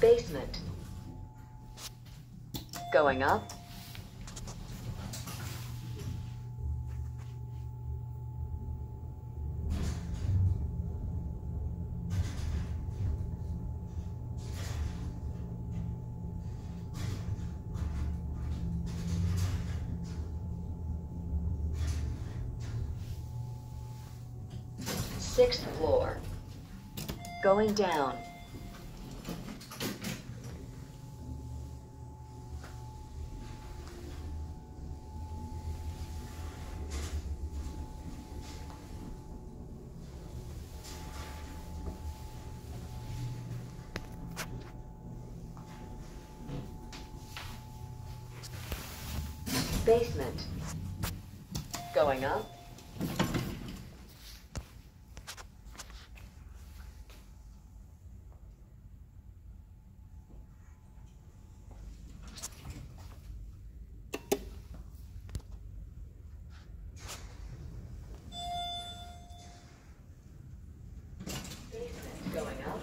Basement. Going up. Sixth floor. Going down. Basement. Going up. Basement. Going up.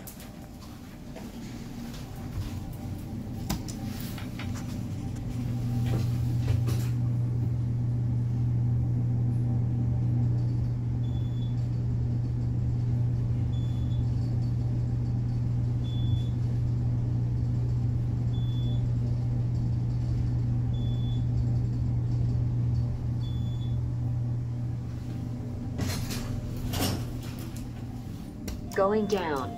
Going down.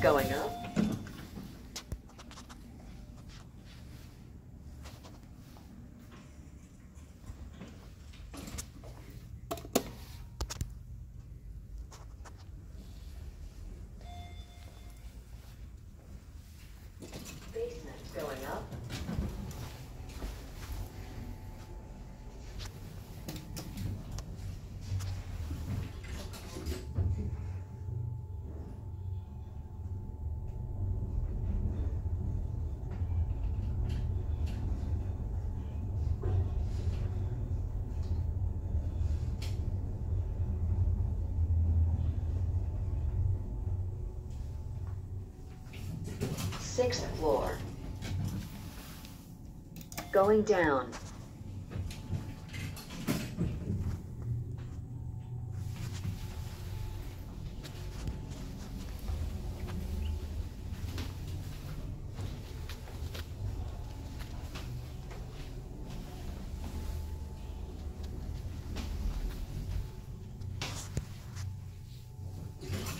Going up. Basement. Going up. Sixth floor. Going down.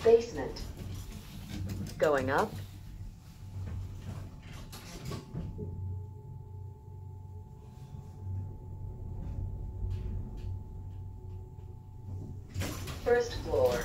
Basement. Going up. First floor.